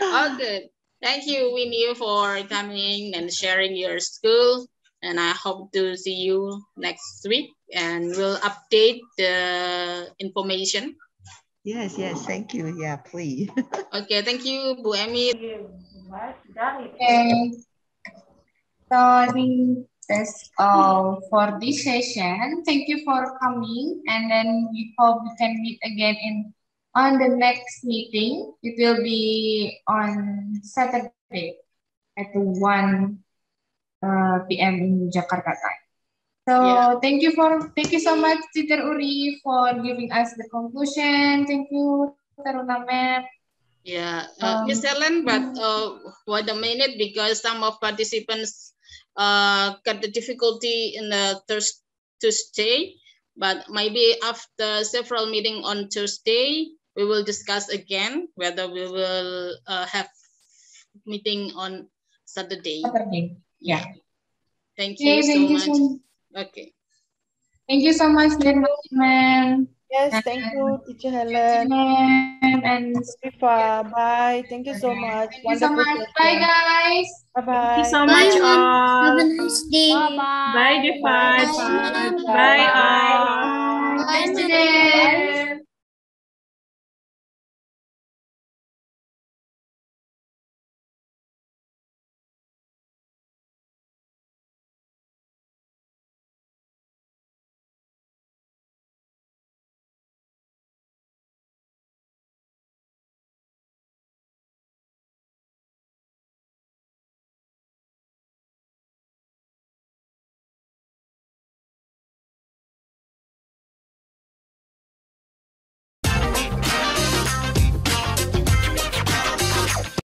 Oh, good. Thank you, Winnie, for coming and sharing your school. And I hope to see you next week and we'll update the information. yes, yes. Thank you. Yeah, please. Okay, thank you, Bu Emi. Okay. Think that's all for this session. Thank you for coming, and then we hope we can meet again in on the next meeting. It will be on Saturday at one uh, p.m. in Jakarta time. So Yeah. thank you for thank you so much, Teacher Uri, for giving us the conclusion. Thank you, Taruna Ma'am. Yeah, uh, Um, Miss Helen, but uh, wait a minute because some of participants uh, got the difficulty in the Thursday, Tuesday, but maybe after several meeting on Tuesday, we will discuss again whether we will uh, have meeting on Saturday. Saturday. Yeah. Thank Okay, you so thank you much. so Okay. Thank you so much, dear ma'am. Yes, thank you, teacher Helen. And Rifa. Bye. Thank you so much. Thank you so much. Bye, guys. Bye bye. Thank you so much. All. Have a nice day. Bye bye. Bye, Rifa. Bye. Bye. Bye. Bye. Bye. Bye. Bye. Bye. Bye. Bye. Bye.